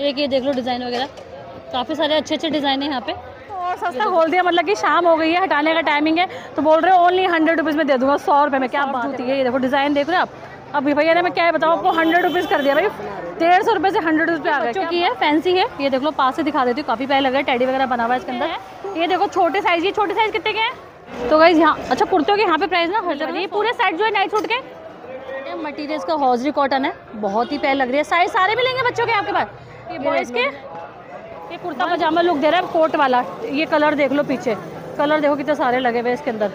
एक ये देख लो डिज़ाइन वगैरह। काफ़ी सारे अच्छे अच्छे डिज़ाइन है यहाँ पे। तो और सस्ता खोल दिया मतलब कि शाम हो गई है हटाने का टाइमिंग है तो बोल रहे हो ओनली हंड्रेड रुपीज़ में दे दूँगा सौ रुपये में क्या बात होती है ये देखो डिज़ाइन देख रहे हो आप? अब भैया ने मैं क्या बताऊँ आपको हंड्रेड रुपीज़ कर दिया भाई। डेढ़ सौ रुपये से हंड्रेड रुपये आ गए बच्चों की है। फैंसी है। ये देख लो पास से दिखा देती हूँ काफ़ी प्यारे लग रहा है टेडी वगैरह बना हुआ है इसके अंदर। ये देखो छोटे साइज़ ये छोटे साइज़ कितने के हैं? तो गाइज़ यहाँ अच्छा कुर्तियों के यहाँ पे प्राइस ना हर जगह ये पूरे सेट जो है नाइट सूट के? मटीरियल का हॉजरी कॉटन है बहुत ही प्यारे लग रही है साइज़ सारे मिलेंगे बच्चों के आपके पास? ये बॉयज़ के? ये कुर्ता पजामा लुक दे रहा है कोट वाला। ये कलर देख लो पीछे। कलर देखो कितने सारे लगे हुए इसके अंदर।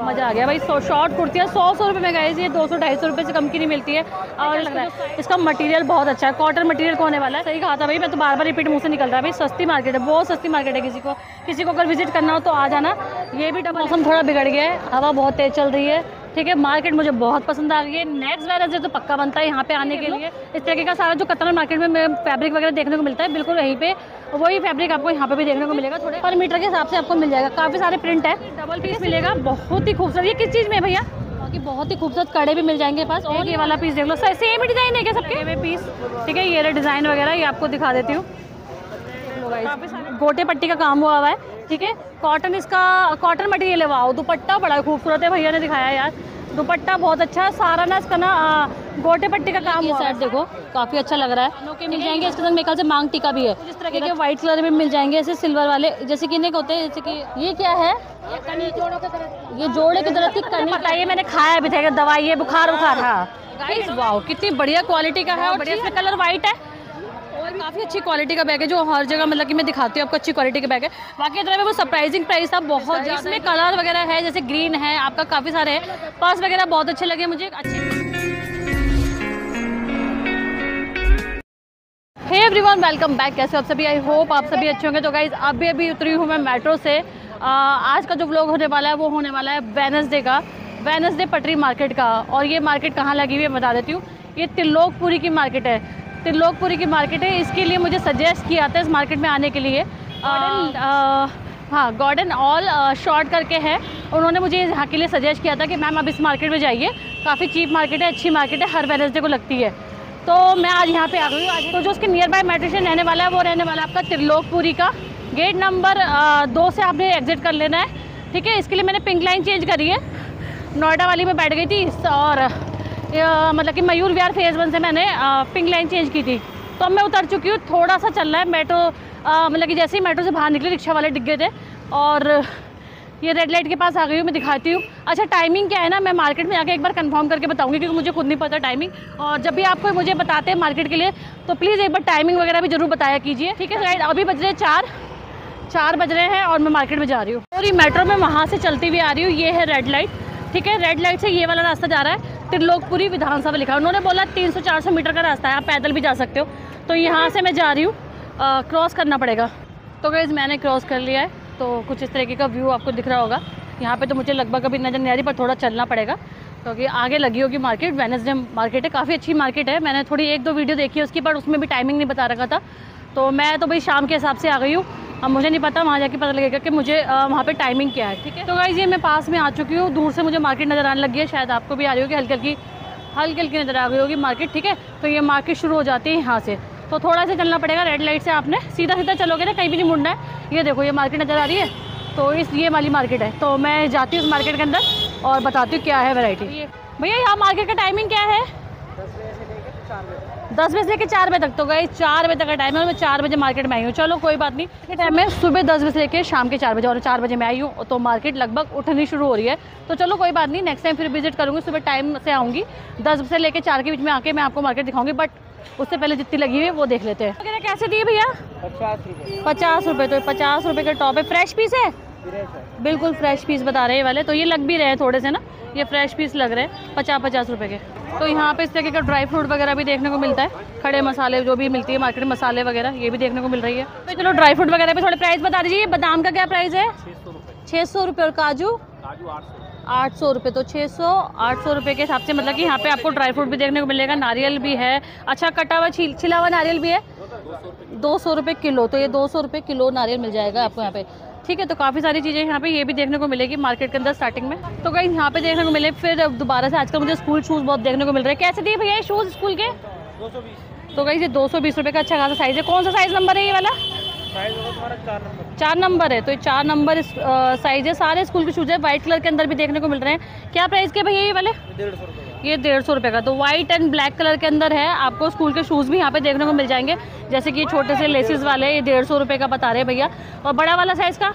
मज़ा आ गया भाई सौ शॉर्ट कुर्तियाँ सौ सौ रुपये में गए ये दो सौ ढाई सौ रुपये से कम की नहीं मिलती है। और लग रहा है? इसका मटेरियल बहुत अच्छा है। कॉटन मटेरियल को होने वाला? है सही कहा था भाई मैं तो बार बार रिपीट मुँह से निकल रहा है भाई। सस्ती मार्केट है बहुत सस्ती मार्केट है किसी को। किसी को अगर विज़िट करना हो तो आ जाना। ये भी मौसम थोड़ा बिगड़ गया है हवा बहुत तेज चल रही है। ठीक है मार्केट मुझे बहुत पसंद आ गई है। नेक्स्ट वेराइटी तो पक्का बनता है यहाँ पे आने के लिए। इस तरीके का सारा जो कतरा मार्केट में फैब्रिक वगैरह देखने को मिलता है बिल्कुल वहीं पे। वही फैब्रिक आपको यहाँ पे भी देखने को मिलेगा। थोड़े पर मीटर के हिसाब से आपको मिल जाएगा। काफ़ी सारे प्रिंट है। डबल पीस मिलेगा। बहुत ही खूबसूरत। ये किस चीज़ में भैया? बाकी बहुत ही खूबसूरत कड़े भी मिल जाएँगे पास। और ये वाला पीस देख लो। सर सेम डिज़ाइन है क्या सबके? ये पीस ठीक है ये डिज़ाइन वगैरह ये आपको दिखा देती हूँ। गोटे पट्टी का काम हुआ हुआ है। ठीक है कॉटन इसका कॉटन मटेरियल है। वाओ दुपट्टा बड़ा खूबसूरत है। भैया ने दिखाया यार। दुपट्टा बहुत अच्छा है। सारा ना इसका ना गोटे पट्टी का काम हुआ सेट देखो काफ़ी अच्छा लग रहा है। के मिल जाएँगे इसके साथ मेरे ख्याल से मांग टीका भी है। जिस तरह है व्हाइट कलर में मिल जाएँगे ऐसे सिल्वर वाले। जैसे कि इन्हें होते हैं जैसे कि ये क्या है? ये जोड़े की तरह की कनी बताइए मैंने खाया भी था दवाई है बुखार बुखार हाँ। गाइस वाओ कितनी बढ़िया क्वालिटी का है और बढ़िया। कलर व्हाइट है। काफ़ी अच्छी क्वालिटी का बैग है जो हर जगह मतलब कि मैं दिखाती हूँ आपको अच्छी क्वालिटी का बैग है। बाकी इधर वो सरप्राइजिंग प्राइस था बहुत ज़्यादा। इसमें कलर वगैरह है जैसे ग्रीन है आपका काफ़ी सारे हैं। पर्स वगैरह बहुत अच्छे लगे मुझे अच्छे। हे एवरीवन वेलकम बैक कैसे आप सभी? आई होप आप सभी अच्छे होंगे। तो गाइज़ अभी अभी उतरी हूँ मैं मेट्रो से। आ, आज का जो व्लॉग होने वाला है वो होने वाला है वेनसडे का। वेनसडे पटरी मार्केट का। और ये मार्केट कहाँ लगी हुई है बता देती हूँ। ये त्रिलोकपुरी की मार्केट है। त्रिलोकपुरी की मार्केट है। इसके लिए मुझे सजेस्ट किया था इस मार्केट में आने के लिए। हाँ गार्डन ऑल शॉर्ट करके है। उन्होंने मुझे यहाँ के लिए सजेस्ट किया था कि मैम अब इस मार्केट में जाइए। काफ़ी चीप मार्केट है अच्छी मार्केट है हर वेनसडे को लगती है। तो मैं आज यहाँ पे आ गई हूँ। तो जो उसके नियर बाय मेट्रो स्टेशन रहने वाला है वो रहने वाला है आपका त्रिलोकपुरी का। गेट नंबर दो से आपने एग्जिट कर लेना है। ठीक है इसके लिए मैंने पिंक लाइन चेंज करी है। नोएडा वाली में बैठ गई थी और मतलब कि मयूर विहार फ़ेज़ वन से मैंने पिंक लाइन चेंज की थी। तो अब मैं उतर चुकी हूँ, थोड़ा सा चल रहा है मेट्रो मतलब कि जैसे ही मेट्रो से बाहर निकले, रिक्शा वाले डिग गए थे। और ये रेड लाइट के पास आ गई हूँ, मैं दिखाती हूँ। अच्छा टाइमिंग क्या है ना, मैं मार्केट में आके एक बार कंफर्म करके बताऊँगी, क्योंकि मुझे खुद नहीं पता टाइमिंग और जब भी आपको मुझे बताते हैं मार्केट के लिए तो प्लीज़ एक बार टाइमिंग वगैरह भी ज़रूर बताया कीजिए, ठीक है? राइट अभी बज रहे चार चार बज रहे हैं और मैं मार्केट में जा रही हूँ। और ये मेट्रो में वहाँ से चलती हुई आ रही हूँ, ये है रेड लाइट ठीक है? रेड लाइट से ये वाला रास्ता जा रहा है। त्रिलोकपुरी विधानसभा लिखा उन्होंने बोला 300-400 मीटर का रास्ता है, आप पैदल भी जा सकते हो। तो यहाँ से मैं जा रही हूँ क्रॉस करना पड़ेगा। तो गैज़ मैंने क्रॉस कर लिया है। तो कुछ इस तरीके का व्यू आपको दिख रहा होगा। यहाँ पे तो मुझे लगभग अभी नज़र नहीं आ रही, पर थोड़ा चलना पड़ेगा। क्योंकि तो आगे लगी होगी मार्केट वेनसडे मार्केट है। काफ़ी अच्छी मार्केट है। मैंने थोड़ी एक दो वीडियो देखी है उसकी, पर उसमें भी टाइमिंग नहीं बता रखा था। तो मैं तो भाई शाम के हिसाब से आ गई हूँ। अब मुझे नहीं पता, वहाँ जाके पता लगेगा कि मुझे वहाँ पे टाइमिंग क्या है, ठीक है? तो गाइज़ ये मैं पास में आ चुकी हूँ, दूर से मुझे मार्केट नज़र आने लगी है, शायद आपको भी आ रही होगी, हल्की हल्की हल्की हल्की नज़र आ गई होगी मार्केट ठीक है? तो ये मार्केट शुरू हो जाती है यहाँ से। तो थोड़ा सा चलना पड़ेगा रेड लाइट से आपने सीधा सीधा चलोगे ना, कहीं भी नहीं मुड़ना है। ये देखो, ये मार्केट नज़र आ रही है तो इस, ये वाली मार्केट है। तो मैं जाती हूँ उस मार्केट के अंदर और बताती हूँ क्या है वैरायटी भैया, यहाँ मार्केट का टाइमिंग क्या है? दस बजे से लेकर चार बजे तक तो गए चार बजे तक का टाइम है और मैं चार बजे मार्केट में आई हूँ। चलो कोई बात नहीं। ये टाइम है सुबह दस बजे से लेकर शाम के चार बजे और चार बजे मैं आई हूँ तो मार्केट लगभग उठनी शुरू हो रही है। तो चलो कोई बात नहीं नेक्स्ट टाइम फिर विज़िट करूँगी सुबह टाइम से आऊँगी। दस बजे से लेकर चार के बीच में आके मैं आपको मार्केट दिखाऊँगी बट उससे पहले जितनी लगी हुई है वो देख लेते हैं। वगैरह कैसे दिए भैया? पचास रुपये पचास रुपये तो पचास रुपये का टॉप है। फ्रेश पीस है? बिल्कुल फ्रेश पीस बता रहे हैं वाले। तो ये लग भी रहे हैं थोड़े से ना। ये फ्रेश पीस लग रहे हैं पचास पचास रुपए के। तो यहाँ पे इस तरीके का ड्राई फ्रूट वगैरह भी देखने को मिलता है। खड़े मसाले जो भी मिलती है मार्केट में मसाले वगैरह, ये भी देखने को मिल रही है। तो चलो ड्राई फ्रूट वगैरह पे थोड़े प्राइस बता दीजिए। बादाम का क्या प्राइस है? छः सौ रुपये और काजू? आठ सौ रुपये तो छः सौ, आठ सौ रुपये के हिसाब से मतलब कि यहाँ पे आपको ड्राई फ्रूट भी देखने को मिलेगा। नारियल भी है। अच्छा कटा हुआ छिल छिला हुआ नारियल भी है? दो सौ रुपये किलो। तो ये दो सौ रुपये किलो नारियल मिल जाएगा आपको यहाँ पे। ठीक है तो काफ़ी सारी चीज़ें यहाँ पे ये भी देखने को मिलेगी मार्केट के अंदर स्टार्टिंग में। तो कहीं यहाँ पे देखने को मिले फिर दोबारा से आजकल मुझे स्कूल शूज़ बहुत देखने को मिल रहे हैं। कैसे दिए भैया शूज़ स्कूल के? दो सौ बीस। तो गाइज़ ये दो सौ बीस रुपये का अच्छा खासा साइज़ है। कौन सा साइज़ नंबर है ये वाला? चार नंबर है तो ये चार नंबर साइज़ है। सारे स्कूल के शूज़ है। वाइट कलर के अंदर भी देखने को मिल रहे हैं। क्या प्राइस के भैया ये वाले? डेढ़ सौ ये डेढ़ सौ रुपये का। तो वाइट एंड ब्लैक कलर के अंदर है। आपको स्कूल के शूज़ भी यहाँ पे देखने को मिल जाएँगे। जैसे कि ये छोटे से लेसिस वाले ये डेढ़ सौ रुपये का बता रहे हैं भैया। और बड़ा वाला साइज़ का?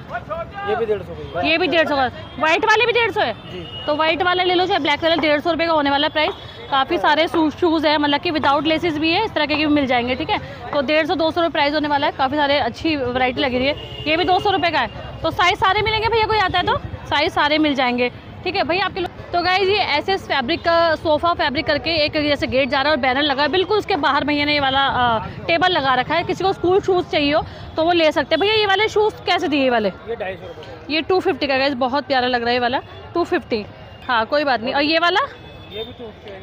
ये भी डेढ़ सौ का ये भी डेढ़ सौ का। वाइट वाले भी डेढ़ सौ है? जी। तो वाइट वाला ले लो चाहे ब्लैक कलर डेढ़ सौ रुपये का होने वाला प्राइस काफ़ी सारे शूज़ है मतलब कि विदाउट लेसेस भी है इस तरह के भी मिल जाएँगे ठीक है? तो डेढ़ सौ दो सौ रुपये प्राइस होने वाला है। काफ़ी सारे अच्छी वैरायटी लगी रही है। ये भी दो सौ रुपये का है। तो साइज़ सारे मिलेंगे भैया कोई आता है तो? साइज़ सारे मिल जाएँगे ठीक है? भैया आपके लो- तो गाइज़ ये ऐसे फैब्रिक का सोफ़ा फैब्रिक करके एक जैसे गेट जा रहा है और बैनर लगा है। बिल्कुल उसके बाहर भैया ने ये वाला आ, टेबल लगा रखा है। किसी को स्कूल शूज़ चाहिए हो तो वो ले सकते हैं। भैया ये वाले शूज़ कैसे दिए ये वाले? ये टू फिफ्टी का। गाइज़ बहुत प्यारा लग रहा है ये वाला। टू फिफ्टी हाँ कोई बात नहीं। और ये वाला?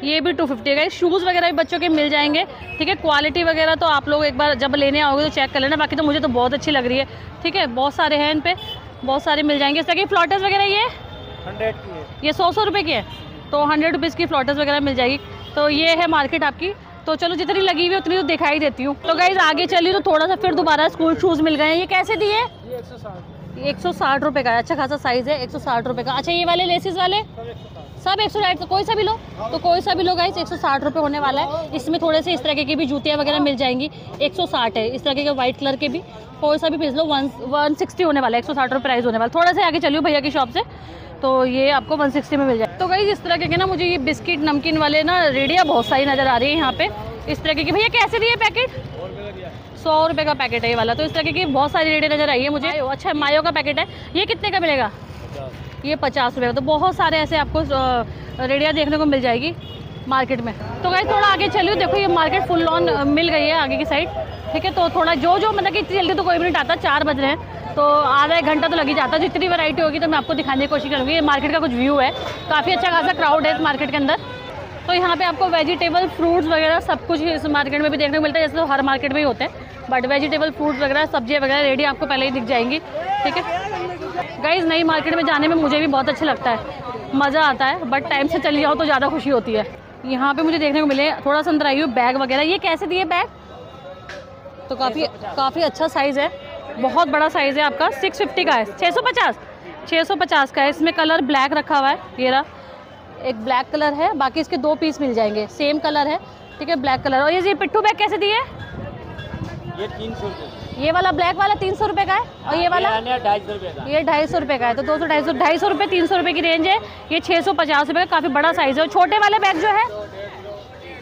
ये भी टू फिफ्टी का शूज़ वगैरह भी बच्चों के मिल जाएँगे। ठीक है क्वालिटी वगैरह तो आप लोग एक बार जब लेने आओगे तो चेक कर लेना। बाकी तो मुझे तो बहुत अच्छी लग रही है। ठीक है बहुत सारे हैं इन पे बहुत सारे मिल जाएँगे। इस तरह की फ्लॉटर्स वगैरह ये? हंड्रेड ये सौ सौ रुपये की है तो हंड्रेड रुपीज़ की फ्लॉटर्स वगैरह मिल जाएगी। तो ये है मार्केट आपकी। तो चलो जितनी लगी हुई है उतनी तो दिखाई देती हूँ। तो गाइज़ आगे चली तो थोड़ा सा फिर दोबारा स्कूल शूज़ मिल गए हैं। ये कैसे दिए ये एक सौ साठ। एक सौ साठ रुपये का है। अच्छा खासा साइज़ है एक सौ साठ रुपये का। अच्छा ये वाले लेसिस वाले? सब एक सौ साठ कोई सा भी लो। तो कोई सा भी लो गाइस एक सौ साठ रुपये होने वाला है। इसमें थोड़े से इस तरह की भी जूतियाँ वगैरह मिल जाएँगी। एक सौ साठ है। इस तरह के वाइट कलर के भी। कोई सा भी पीस लो वन वन सिक्सटी होने वाला है। एक सौ साठ रुपये प्राइस होने वाला। थोड़ा सा आगे चलियो भैया की शॉप से। तो ये आपको वन सिक्सटी में मिल जाए तो गई इस तरह के ना मुझे ये बिस्किट नमकीन वाले ना रेडिया बहुत सारी नज़र आ रही है यहाँ पे। इस तरह की भैया कैसे दिए पैकेट सौ रुपये का पैकेट है ये वाला। तो इस तरह की बहुत सारी रेडिया नज़र आई है मुझे। अच्छा मायो का पैकेट है। ये कितने का मिलेगा? ये पचास रुपये का। तो बहुत सारे ऐसे आपको रेडिया देखने को मिल जाएगी। मार्केट में। तो गाइस थोड़ा आगे चलिए देखो, ये मार्केट फुल ऑन मिल गई है आगे की साइड ठीक है तो थोड़ा जो जो मतलब कि इतनी जल्दी तो कोई नहीं आता चार बज रहे हैं। तो आधा एक घंटा तो लग ही जाता जितनी वैरायटी होगी तो मैं आपको दिखाने की कोशिश करूँगी। ये मार्केट का कुछ व्यू है। काफ़ी अच्छा खासा क्राउड है इस मार्केट के अंदर। तो यहाँ पे आपको वेजिटेबल फ्रूट्स वगैरह सब कुछ इस मार्केट में भी देखने को मिलता है। जैसे तो हर मार्केट में ही होते हैं। बट वेजिटेबल फ्रूट्स वगैरह, सब्ज़ियाँ वगैरह रेडी आपको पहले ही दिख जाएँगी। ठीक है? गाइज़ नई मार्केट में जाने में मुझे भी बहुत अच्छा लगता है। मज़ा आता है। बट टाइम से चली जाओ तो ज़्यादा खुशी होती है। यहाँ पे मुझे देखने को मिले थोड़ा सा अंदर आई हुई बैग वगैरह। ये कैसे दिए बैग? तो काफ़ी काफ़ी अच्छा साइज़ है। बहुत बड़ा साइज़ है आपका। सिक्स फिफ्टी का है। छः सौ पचास। छः सौ पचास का है। इसमें कलर ब्लैक रखा हुआ है। ये रहा। एक ब्लैक कलर है। बाकी इसके दो पीस मिल जाएँगे। सेम कलर है। ठीक है ब्लैक कलर और ये जी पिट्ठू बैग कैसे दिए? ये तीन सौ ये वाला ब्लैक वाला तीन सौ रुपए का है और ये वाला? ढाई सौ रुपये का। ये ढाई सौ रुपये का है तो दो सौ ढाई सौ ढाई सौ रुपए तीन सौ रुपए की रेंज है। ये छः सौ पचास रुपये का काफ़ी बड़ा साइज़ है और छोटे वाले बैग जो है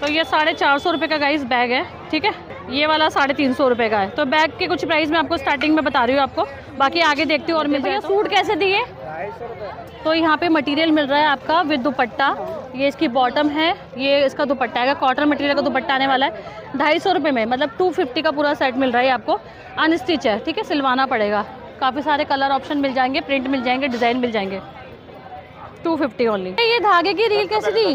तो ये साढ़े चार सौ रुपये का गाइस बैग है, ठीक है? ये वाला साढ़े तीन सौ रुपये का है। तो बैग के कुछ प्राइस मैं आपको स्टार्टिंग में बता रही हूँ आपको। बाकी आगे देखती हूँ और मिलते हैं। सूट कैसे दिए? तो यहाँ पे मटेरियल मिल रहा है आपका विद दुपट्टा। ये इसकी बॉटम है। ये इसका दुपट्टा है। कॉटन मटेरियल का दुपट्टा आने वाला है। ढाई सौ रुपये में मतलब टू फिफ्टी का पूरा सेट मिल रहा है आपको। अनस्टिच है, ठीक है? सिलवाना पड़ेगा। काफ़ी सारे कलर ऑप्शन मिल जाएँगे प्रिंट मिल जाएँगे डिज़ाइन मिल जाएँगे। टू फिफ्टी ओनली ये धागे की रील कैसे दी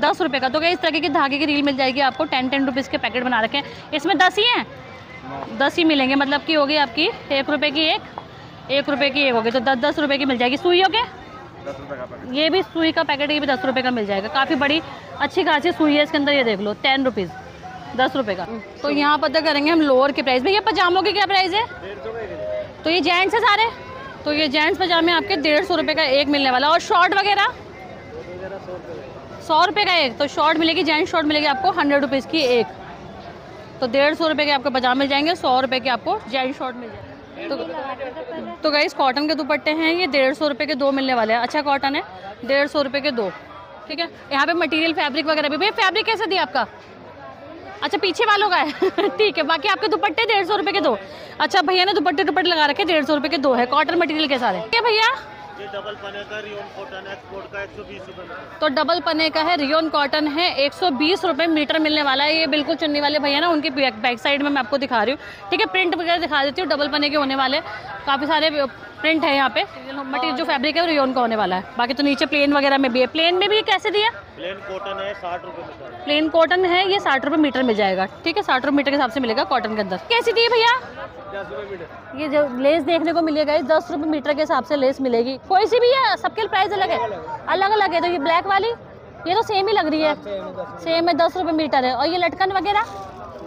दस रुपये का। तो क्या इस तरह की धागे की रील मिल जाएगी आपको? टेन टेन रुपीज़ के पैकेट बना रखे हैं। इसमें दस ही हैं? दस ही मिलेंगे। मतलब कि होगी आपकी? एक रुपए की एक? एक रुपए की एक होगी। तो दस दस रुपए की मिल जाएगी। सुइयों के दस रुपये का पैकेट ये भी सुई का पैकेट ये भी दस रुपये का मिल जाएगा। काफ़ी बड़ी, अच्छी खासी सुई है। इसके अंदर ये देख लो टेन रुपीज़ दस रुपये का। तो यहाँ पता करेंगे हम लोअर के प्राइस में ये पजामों की क्या प्राइस है। तो ये जेंट्स है सारे? तो ये जेंट्स पजामे आपके डेढ़ सौ रुपये का एक मिलने वाला और शॉर्ट वगैरह? तो सौ रुपये का। एक तो शॉर्ट मिलेगी, जेंट्स शॉर्ट मिलेगी आपको हंड्रेड रुपीज़ की एक। तो डेढ़ सौ रुपये के आपको पजामे मिल जाएँगे, सौ रुपये के आपको जेंट्स शॉर्ट मिल जाएँगे। तो तो गाइस कॉटन के दुपट्टे हैं, ये डेढ़ सौ रुपये के दो मिलने वाले हैं। अच्छा कॉटन है, डेढ़ सौ रुपये के दो, ठीक है? यहाँ पे मटेरियल फैब्रिक वगैरह भी। भैया फैब्रिक कैसे दिया आपका? अच्छा पीछे वालों का है। ठीक है बाकी आपके दुपट्टे डेढ़ सौ रुपये के दो। अच्छा भैया ने दुपट्टे दुपट्टे लगा रखे डेढ़ सौ रुपये के दो है कॉटन मटेरियल के सारे। है भैया? ये डबल पने का रियोन कॉटन एक्सपोर्ट का एक सौ बीस रुपये तो डबल पने का है रियोन कॉटन है एक सौ बीस रुपये मीटर मिलने वाला है। ये बिल्कुल चुनने वाले भैया ना उनकी बैक साइड में मैं आपको दिखा रही हूँ। ठीक है प्रिंट वगैरह दिखा देती हूँ डबल पने के होने वाले। काफ़ी सारे प्रिंट है यहाँ पे। मटेरियल जो फैब्रिक है वो रियोन का होने वाला है। बाकी तो नीचे प्लेन वगैरह में भी है। प्लेन में भी कैसे दिया? प्लेन कॉटन है साठ रुपये मीटर। प्लेन कॉटन है ये साठ रुपये मीटर मिल जाएगा। ठीक है साठ रुपये मीटर के हिसाब से मिलेगा कॉटन के अंदर। कैसी दिए भैया? मीटर। ये जो लेस देखने को मिलेगा ये दस रुपये मीटर के हिसाब से लेस मिलेगी। कोई सी भी है? सबके प्राइस अलग है। अलग अलग है तो ये ब्लैक वाली? ये तो सेम ही लग रही है। सेम है दस सेम है दस रुपये मीटर है। और ये लटकन वगैरह?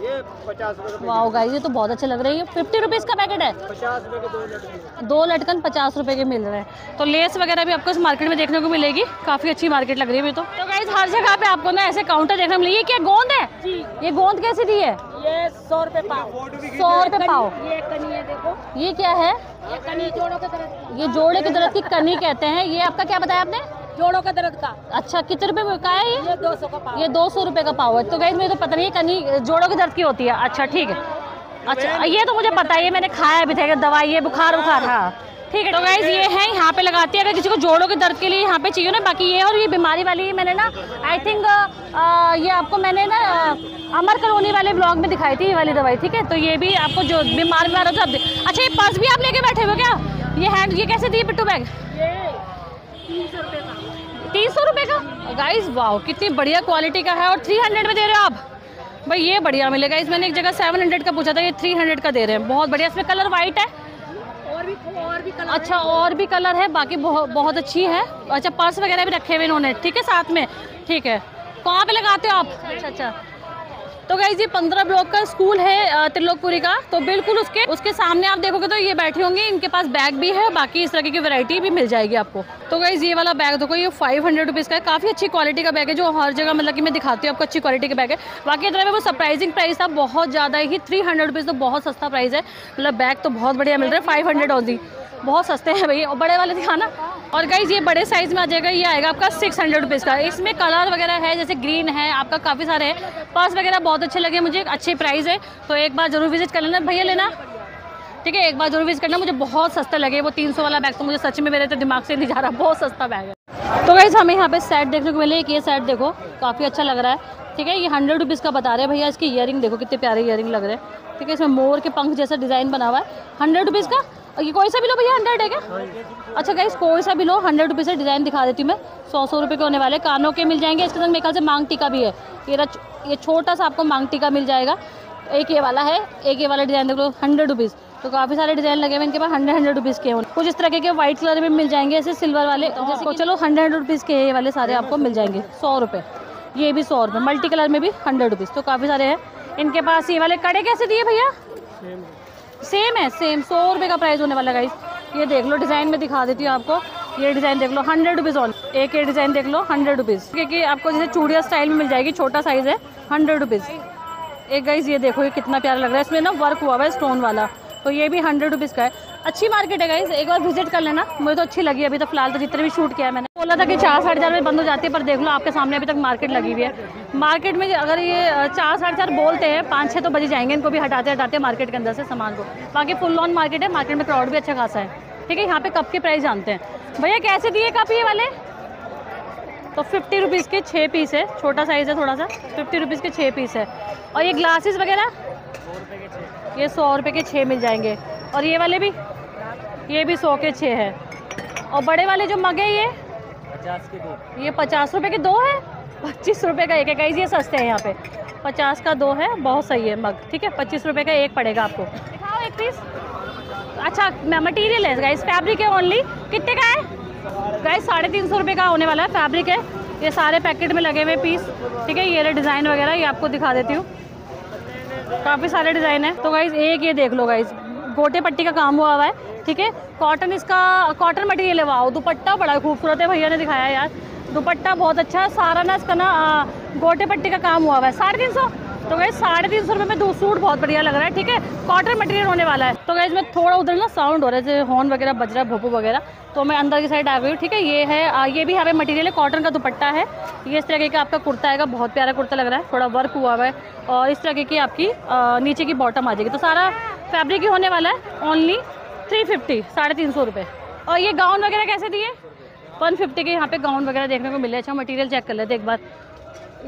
ये पचास रुपए गाइस ये तो बहुत अच्छे लग रहे हैं। फिफ्टी रुपीज़ का पैकेट है? पचास रुपए के दो लटके दो लटकन पचास रुपए के मिल रहे हैं। तो लेस वगैरह भी आपको इस मार्केट में देखने को मिलेगी। काफ़ी अच्छी मार्केट लग रही है तो। तो गाइस हर जगह पे आपको ना ऐसे काउंटर देखने को मिलेगी। ये क्या गोंद है? ये गोंद कैसी दी है? ये सौ रुपए पाव। सौ रुपए पाव। ये कनी है देखो। ये क्या है? ये कनी जोड़ों के दर्द ये जोड़े की दर्द की कनी कहते हैं। ये आपका क्या बताया आपने? जोड़ों के दर्द का। अच्छा कितने रुपए में का है ये? ये दो सौ का पाव। ये दो सौ रुपये का पाव है। तो गाइस मुझे तो पता नहीं है कनी जोड़ों के दर्द की होती है। अच्छा ठीक है। अच्छा ये तो मुझे पता है ये मैंने खाया भी था दवाई है बुखार बुखार हाँ। ठीक है तो गाइज़ ये है यहाँ पे लगाती है। अगर किसी को जोड़ों के दर्द के लिए यहाँ पे चाहिए ना बाकी ये और ये बीमारी वाली मैंने ना आई थिंक ये आपको मैंने ना अमर कॉलोनी वाले ब्लॉग में दिखाई थी ये वाली दवाई ठीक है? तो ये भी आपको जो बीमार बीमार हो तो आप दे- अच्छा ये पर्स भी आप लेके बैठे हो क्या? ये हैंड ये कैसे दिए पिट्टू बैग? ये तीन सौ रुपए का। तीन सौ रुपये का? गाइस वाह कितनी बढ़िया क्वालिटी का है और थ्री हंड्रेड में दे रहे हो आप? भाई ये बढ़िया मिलेगा। इस मैंने एक जगह सेवन हंड्रेड का पूछा था ये थ्री हंड्रेड का दे रहे हैं। बहुत बढ़िया। इसमें कलर वाइट है। और भी और भी कलर अच्छा और भी कलर है। बाकी बहु, बहुत अच्छी है। अच्छा पर्स वगैरह भी रखे हुए इन्होंने। ठीक है साथ में। ठीक है। कहाँ पे लगाते हो आप? अच्छा अच्छा। तो गाइज़ ये पंद्रह ब्लॉक का स्कूल है त्रिलोकपुरी का। तो बिल्कुल उसके उसके सामने आप देखोगे तो ये बैठे होंगे, इनके पास बैग भी है, बाकी इस तरह की वैरायटी भी मिल जाएगी आपको। तो गाइज़ ये वाला बैग देखो, ये फाइव हंड्रेड रुपीज़ का है। काफ़ी अच्छी क्वालिटी का बैग है, जो हर जगह मतलब कि मैं दिखाती हूँ आपको अच्छी क्वालिटी का बैग है। बाकी इधर वो सरप्राइजिंग प्राइस था, बहुत ज़्यादा ही थ्री हंड्रेड रुपीज़ तो बहुत सस्ता प्राइस है। मतलब बैग तो बहुत बढ़िया मिल रहा है फाइव हंड्रेड बहुत सस्ते हैं भैया और बड़े वाले दिखाना और गाइज़ ये बड़े साइज़ में आ जाएगा, ये आएगा आपका सिक्स हंड्रेड रुपीज़ का। इसमें कलर वगैरह है, जैसे ग्रीन है, आपका काफ़ी सारे हैं। पर्स वगैरह बहुत अच्छे लगे, मुझे अच्छी प्राइस है। तो एक बार ज़रूर विज़िट कर लेना। भैया लेना। ठीक है, एक बार ज़रूर विज़िट करना। मुझे बहुत सस्ता लगे, वो तीन सौ वाला बैग तो मुझे सच में मेरे तो दिमाग से नहीं जा रहा। बहुत सस्ता बैग है। तो गाइज़ हमें यहाँ पे सेट देखने को मिले। एक ये सेट देखो, काफ़ी अच्छा लग रहा है। ठीक है, ये हंड्रेड रुपीज़ का बता रहे हैं भैया। इसकी ईयरिंग देखो, कितने प्यारे ईयरिंग लग रहे हैं। ठीक है, इसमें मोर के पंख जैसा डिज़ाइन बना हुआ है। हंड्रेड रुपीज़ का? ये कोई सा भी लो भैया हंड्रेड है क्या? अच्छा गाइस कोई सा भी लो हंड्रेड रुपीज़ से डिज़ाइन दिखा देती हूँ मैं। सौ सौ रुपये के होने वाले कानों के मिल जाएँगे। इसके साथ मेरे ख्याल से मांग टीका भी है। ये रच- ये छोटा सा आपको मांग टीका मिल जाएगा। एक ये वाला है एक ये वाला डिज़ाइन देख लो हंड्रेड रुपीज़ तो काफ़ी सारे डिज़ाइन लगे हुए इनके पास हंड्रेड हंड्रेड रुपीज़ के हैं कुछ इस तरह के व्हाइट कलर में मिल जाएँगे ऐसे सिल्वर वाले। जैसे चलो हंड्रेड हंड्रेड रुपीज़ के ये वाले सारे आपको मिल जाएँगे। सौ रुपये ये भी सौ रुपये मल्टी कलर में भी हंड्रेड रुपीज़ तो काफ़ी सारे हैं। इनके पास ये वाले कड़े कैसे दिए भैया? सेम है सेम सौ रुपये का प्राइस होने वाला गाइस ये देख लो डिज़ाइन में दिखा देती हूँ आपको. ये डिज़ाइन देख लो हंड्रेड रुपीज़ ऑन एक ये डिज़ाइन देख लो हंड्रेड रुपीज़ क्योंकि आपको जैसे चूड़िया स्टाइल में मिल जाएगी, छोटा साइज़ है हंड्रेड रुपीज़ एक गाइज़ ये देखो, ये कितना प्यारा लग रहा है. इसमें ना वर्क हुआ हुआ है स्टोन वाला. तो ये भी हंड्रेड रुपीज़ का है. अच्छी मार्केट है गाइज़ एक बार विज़िट कर लेना. मुझे तो अच्छी लगी अभी तो फ़िलहाल तो जितने भी शूट किया है मैंने. बोला था कि चार साढ़े चार बजे बंद हो जाती है, पर देख लो आपके सामने अभी तक मार्केट लगी हुई है। मार्केट में अगर ये चार साढ़े चार बोलते हैं, पाँच छः तो बजे जाएँगे इनको भी, हटाते हटाते मार्केट के अंदर से सामान को। बाकी फुल ऑन मार्केट है, मार्केट में क्राउड भी अच्छा खासा है। ठीक है, यहाँ पे कप के प्राइस जानते हैं। भैया, कैसे दिए कप ये वाले? तो फिफ्टी रुपीज़ के छः पीस है, छोटा साइज़ है थोड़ा सा, फिफ्टी रुपीज़ के छः पीस है। और ये ग्लासेस वगैरह? ये सौ रुपये के छः मिल जाएँगे। और ये वाले भी? ये भी सौ के छः है। और बड़े वाले जो मगे ये? पचास के दो। ये पचास रुपए के दो है? पच्चीस रुपए का एक है गाइस, ये सस्ते हैं यहाँ पे। पचास का दो है, बहुत सही है मग। ठीक है, पच्चीस रुपए का एक पड़ेगा आपको। दिखाओ एक पीस अच्छा मटेरियल है गाइस फैब्रिक है ओनली कितने का है? गाइस साढ़े तीन सौ रुपये का होने वाला है फैब्रिक है। ये सारे पैकेट में लगे हुए पीस ठीक है, ये डिज़ाइन वगैरह, ये आपको दिखा देती हूँ। काफ़ी सारे डिज़ाइन है। तो गाइज़ एक ये देख लो गाइज़ गोटे पट्टी का काम हुआ हुआ है, ठीक है? कॉटन इसका कॉटन मटेरियल है, वाओ, दुपट्टा बड़ा खूबसूरत है, भैया ने दिखाया यार। दुपट्टा बहुत अच्छा है, सारा ना इसका ना गोटे पट्टी का काम हुआ हुआ है। साढ़े तीन सौ तो गई साढ़े तीन सौ रुपये में दो सूट बहुत बढ़िया लग रहा है, ठीक है? कॉटन मटेरियल होने वाला है। तो गई इसमें थोड़ा उधर ना साउंड हो रहा है, जैसे हॉर्न वगैरह बज रहा है, भोपू वगैरह तो मैं अंदर की साइड आ गई हूँ, ठीक है? ये है ये भी यहाँ पे मटेरियल है कॉटन का दुपट्टा है। ये इस तरीके का आपका कुर्ता आएगा, बहुत प्यारा कुर्ता लग रहा है, थोड़ा वर्क हुआ हुआ है, और इस तरीके की आपकी नीचे की बॉटम आ जाएगी। तो सारा फैब्रिक ही होने वाला है ओनली थ्री फिफ्टी साढ़े तीन सौ रुपये और ये गाउन वगैरह कैसे दिए? वन फिफ्टी के यहाँ पे गाउन वगैरह देखने को मिले। अच्छा मटेरियल चेक कर लेते एक बार।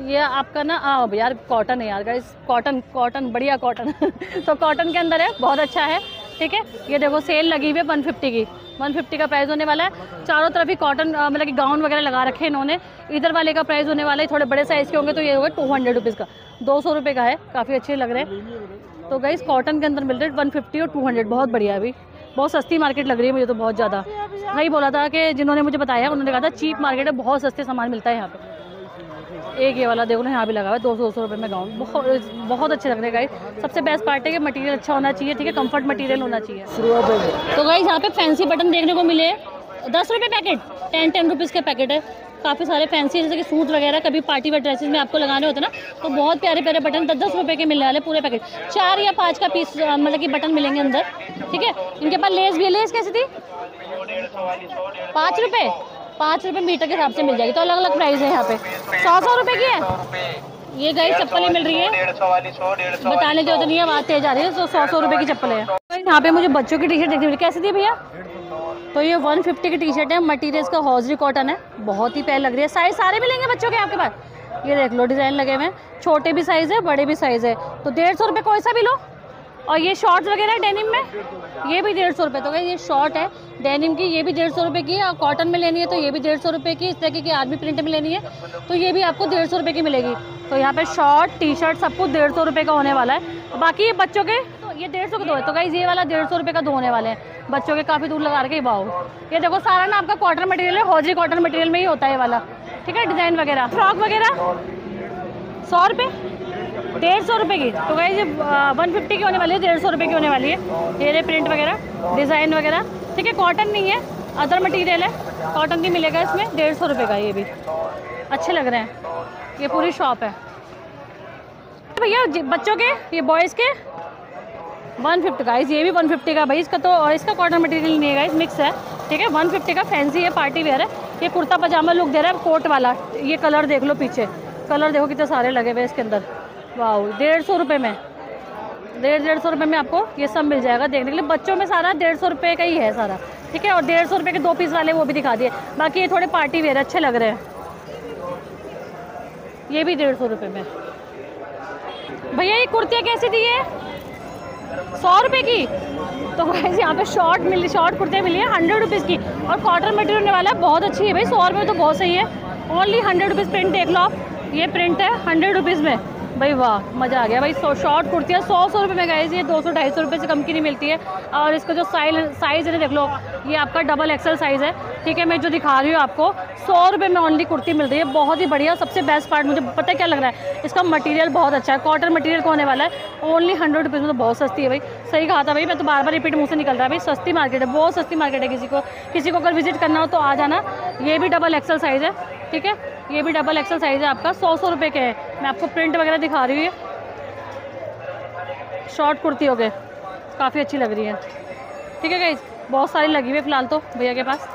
ये आपका ना आ, यार कॉटन है यार गाइस कॉटन कॉटन बढ़िया कॉटन तो कॉटन के अंदर है बहुत अच्छा है ठीक है? ये देखो सेल लगी हुई है वन फिफ्टी की। वन फिफ्टी का प्राइस होने वाला है। चारों तरफ़ ही कॉटन मतलब कि गाउन वगैरह लगा रखे इन्होंने। इधर वाले का प्राइस होने वाला है, थोड़े बड़े साइज़ के होंगे तो ये होगा टू हंड्रेड रुपीज़ का। दो सौ रुपये का है, काफ़ी अच्छे लग रहे हैं। तो गई कॉटन के अंदर मिल रहे वन फिफ्टी और टू हंड्रेड बहुत बढ़िया अभी। बहुत सस्ती मार्केट लग रही है मुझे तो बहुत ज़्यादा। वही बोला था कि जिन्होंने मुझे बताया, उन्होंने कहा था, चीप मार्केट है, बहुत सस्ते सामान मिलता है यहाँ पे। एक ये वाला देखो ना यहाँ भी लगा हुआ है दो सौ दो सौ रुपये में गाउन। बहुत बहुत अच्छे लग रहे हैं गाइस सबसे बेस्ट पार्ट है कि मटेरियल अच्छा होना चाहिए ठीक है? कंफर्ट मटेरियल होना चाहिए। तो गाइस यहाँ पे फैंसी बटन देखने को मिले। दस रुपये पैकेट टेन टेन रुपीज़ के पैकेट है। काफ़ी सारे फैंसी जैसे कि सूट वगैरह कभी पार्टी वेयर ड्रेसेस में आपको लगाने होते ना तो बहुत प्यारे प्यारे बटन दस दस रुपये के मिलने वाले पूरे पैकेट चार या पाँच का पीस मतलब कि बटन मिलेंगे अंदर ठीक है? इनके पास लेस भी है। लेस कैसी थी? पाँच रुपये पाँच रुपये मीटर के हिसाब से मिल जाएगी। तो अलग अलग प्राइस है यहाँ पे। सौ सौ रुपये की है? ये गई चप्पलें मिल रही है। बताने जो तो नहीं है तेज आ रही है तो सौ सौ रुपये की चप्पल है। यहाँ पे मुझे बच्चों की टी शर्ट देखनी मिली। कैसी थी भैया? तो ये 150 की टी शर्ट है मटीरियल इसका हॉजरी कॉटन है। बहुत ही प्यारी लग रही है। साइज़ सारे मिलेंगे बच्चों के आपके पास? ये देख लो डिज़ाइन लगे हुए हैं। छोटे भी साइज़ है बड़े भी साइज़ है। तो डेढ़ सौ रुपये कोई सा भी लो। और ये शॉर्ट्स वगैरह डेनिम में? ये भी डेढ़ सौ रुपये तो भाई ये शॉर्ट है। डेनिम की ये भी डेढ़ सौ रुपये की और कॉटन में लेनी है तो ये भी डेढ़ सौ रुपये की, इस तरीके की आर्मी प्रिंट में लेनी है तो ये भी आपको डेढ़ सौ रुपये की मिलेगी। तो यहाँ पे शॉर्ट टी शर्ट सब कुछ डेढ़ सौ रुपये का होने वाला है। और बाकी ये बच्चों के तो ये डेढ़ सौ के दो है। तो गाइज़ ये वाला डेढ़ सौ रुपये का दो होने वाले हैं। बच्चों के काफ़ी दूर लगा के भाव ये देखो, सारा ना आपका कॉटन मटेरियल है हॉजरी कॉटन मटेरियल में ही होता है ये वाला। ठीक है डिज़ाइन वगैरह। फ्रॉक वगैरह? सौ रुपये डेढ़ सौ रुपये की। तो गाइज़ वन फिफ्टी की होने वाली है, डेढ़ सौ रुपये की होने वाली है। ये रहे प्रिंट वगैरह डिज़ाइन वगैरह। ठीक है कॉटन नहीं है अदर मटेरियल है। कॉटन नहीं मिलेगा इसमें, डेढ़ सौ रुपये का ये भी। अच्छे लग रहे हैं। ये पूरी शॉप है। भैया बच्चों के, ये बॉयज़ के वन फिफ्टी गाइस ये भी वन फिफ्टी का। भाई, इसका तो और इसका कॉटन मटेरियल नहीं है गाइस मिक्स है। ठीक है वन फिफ्टी का फैंसी है पार्टी वेयर है। ये कुर्ता पजामा लुक दे रहा है कोट वाला। ये कलर देख लो पीछे। कलर देखो कितने सारे लगे हुए इसके अंदर। वाह डेढ़ सौ रुपये में। डेढ़ डेढ़ सौ रुपये में आपको ये सब मिल जाएगा देखने के लिए। बच्चों में सारा डेढ़ सौ रुपये का ही है सारा, ठीक है? और डेढ़ सौ रुपये के दो पीस वाले वो भी दिखा दिए। बाकी ये थोड़े पार्टी वेयर अच्छे लग रहे हैं। ये भी डेढ़ सौ रुपये में। भैया, ये कुर्तियाँ कैसी दी है सौ रुपये की? तो वैसे यहाँ पे शॉर्ट मिली शॉर्ट कुर्तियाँ मिली है हंड्रेड रुपीज़ की। और कॉटन मटेरियल होने वाला है, बहुत अच्छी है भाई, सौ रुपये तो बहुत सही है। ओनली हंड्रेड रुपीज़ प्रिंट देख लो आप ये प्रिंट है हंड्रेड रुपीज़ में। भाई वाह, मज़ा आ गया। भाई, सौ शॉर्ट कुर्तियाँ, सौ सौ रुपये में गए ये दो सौ ढाई सौ रुपये से कम की नहीं मिलती है। और इसका जो साइज़ साइज़ है देख लो, ये आपका डबल एक्सल साइज़ है। ठीक है, मैं जो दिखा रही हूँ आपको, सौ रुपये में ओनली कुर्ती मिल रही है। बहुत ही बढ़िया, सबसे बेस्ट पार्ट मुझे पता क्या लग रहा है? इसका मटेरियल बहुत अच्छा है। कॉटन मटेरियल को होने वाला है? ओनली हंड्रेड रुपीज़ में तो बहुत सस्ती है भाई। सही कहा था भाई, मैं तो बार बार रिपीट मुँह से निकल रहा है भाई। सस्ती मार्केट है, बहुत सस्ती मार्केट है किसी को। किसी को अगर विज़िट करना हो तो आ जाना। ये भी डबल एक्सल साइज़ है। ठीक है? ये भी डबल एक्सल साइज़ है आपका। सौ सौ रुपये के है। मैं आपको प्रिंट वगैरह दिखा रही हूँ। शॉर्ट कुर्ती हो गए। काफ़ी अच्छी लग रही है। ठीक है गाइज़ बहुत सारी लगी हुई है फ़िलहाल तो भैया के पास।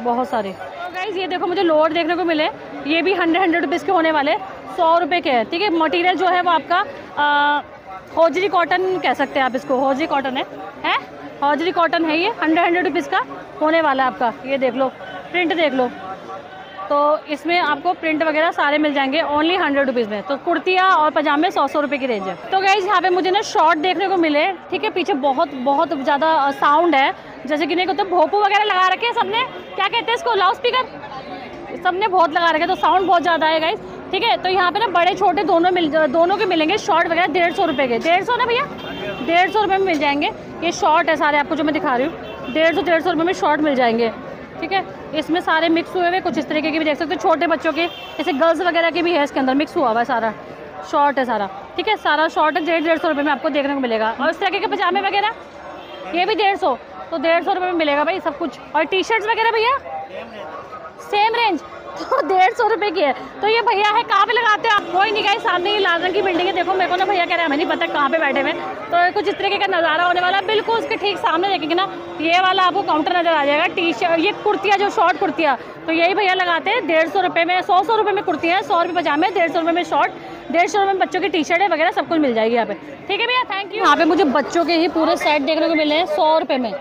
बहुत सारे। तो गाइज़ ये देखो मुझे लोअर देखने को मिले। ये भी हंड्रेड हंड्रेड रुपीज़ के होने वाले सौ रुपये के हैं। ठीक है? मटेरियल जो है वो आपका आ, होजरी कॉटन कह सकते हैं आप इसको। होजरी कॉटन है। है? होजरी कॉटन है ये। हंड्रेड हंड्रेड रुपीज़ का होने वाला है आपका। ये देख लो। प्रिंट देख लो। तो इसमें आपको प्रिंट वगैरह सारे मिल जाएँगे ओनली हंड्रेड रुपीज़ में। तो कुर्तियाँ और पजामे सौ सौ रुपये की रेंज है। तो गाइज़ यहाँ पे मुझे ना शॉर्ट देखने को मिले, ठीक है? पीछे बहुत बहुत ज़्यादा साउंड है। जैसे कि नहीं कहते तो भोपू वगैरह लगा रखे हैं सबने? क्या कहते हैं इसको? लाउड स्पीकर सबने बहुत लगा रखे तो साउंड बहुत ज़्यादा है गाइज़ ठीक है? तो यहाँ पे ना बड़े, छोटे दोनों मिल दोनों के मिलेंगे शॉर्ट वगैरह, डेढ़ सौ रुपये के। डेढ़ सौ ना भैया? डेढ़ सौ रुपये में मिल जाएँगे। ये शॉर्ट है सारे, आपको जो मैं दिखा रही हूँ। डेढ़ सौ डेढ़ सौ रुपये में शॉर्ट मिल जाएँगे। ठीक है? इसमें सारे मिक्स हुए हुए, कुछ इस तरीके के भी देख सकते हो, छोटे बच्चों के, जैसे गर्ल्स वगैरह के भी है इसके अंदर मिक्स हुआ हुआ है सारा। शॉर्ट है सारा। ठीक है? सारा शॉर्ट है, डेढ़ डेढ़ सौ रुपये में आपको देखने को मिलेगा। और इस तरीके के पजामे वगैरह? ये भी डेढ़ सौ। तो डेढ़ सौ रुपये में मिलेगा भाई सब कुछ। और टी शर्ट्स वगैरह भैया? सेम रेंज तो डेढ़ सौ रुपये की है। तो ये भैया है, कहाँ पे लगाते हैं आप? कोई नहीं गए सामने ये लाल रंग की बिल्डिंग है। देखो, मेरे को ना भैया कह रहे हैं, हमें नहीं पता कहाँ पे बैठे हुए तो कुछ इस तरीके का नज़ारा होने वाला है। बिल्कुल उसके ठीक सामने देखेंगे ना, ये वाला आपको काउंटर नज़र आ जाएगा। टी शर्ट ये कुर्तियाँ, जो शॉर्ट कुर्तियाँ। तो यही भैया लगाते हैं, डेढ़ सौ रुपये में, सौ सौ रुपये में कुर्तियाँ सौ रुपये पजामे डेढ़ सौ रुपये में शॉर्ट, डेढ़ सौ रुपये में बच्चों की टी शर्ट है, वगैरह सब कुछ मिल जाएगी यहाँ पे। ठीक है भैया थैंक यू यहाँ पे मुझे बच्चों के ही पूरे सेट देखने को मिले हैं, सौ रुपये में।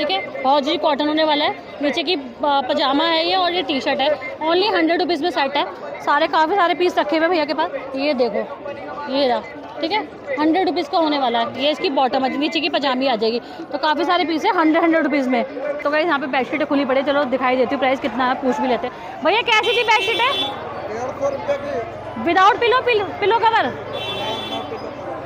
ठीक है? हॉजी कॉटन होने वाला है नीचे की पजामा है ये और ये टी शर्ट है। ओनली हंड्रेड रुपीज़ में सेट है। सारे काफ़ी सारे पीस रखे हुए भैया के पास। ये देखो ये रहा ठीक है? हंड्रेड रुपीज़ का होने वाला है। ये इसकी बॉटम है नीचे की पजामी आ जाएगी। तो काफ़ी सारे पीस है हंड्रेड हंड्रेड रुपीज़ में। तो भाई यहाँ पे बेडशीट खुली पड़ी चलो दिखाई देती हूँ प्राइस कितना है पूछ भी लेते हैं। भैया कैसी थी बेडशीट है विदाउट पिलो पिलो कवर